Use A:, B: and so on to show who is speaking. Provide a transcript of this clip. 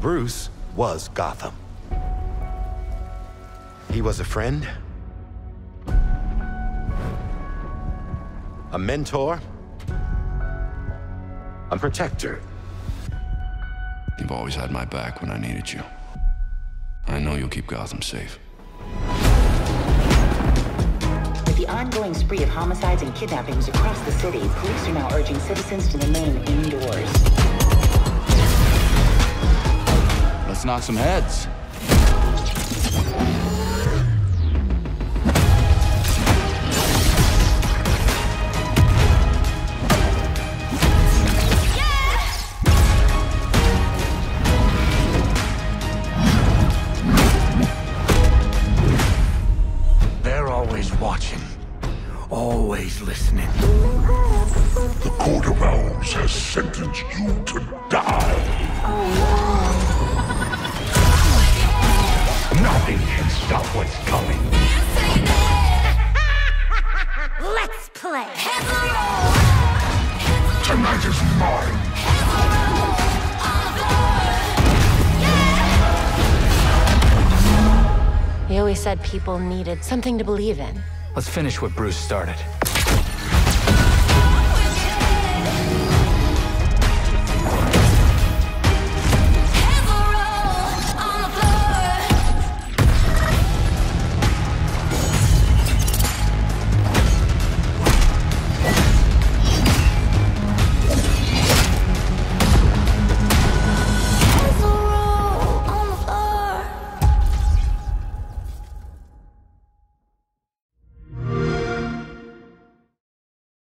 A: Bruce was Gotham. He was a friend, a mentor, a protector.
B: You've always had my back when I needed you. I know you'll keep Gotham safe.
C: With the ongoing spree of homicides and kidnappings across the city, police are now urging citizens to remain indoors.
B: Knock some heads.
D: They're always watching, always listening.
E: Nothing can stop what's coming.
F: Let's play.
E: Tonight is mine.
F: You always said people needed something to believe in.
D: Let's finish what Bruce started.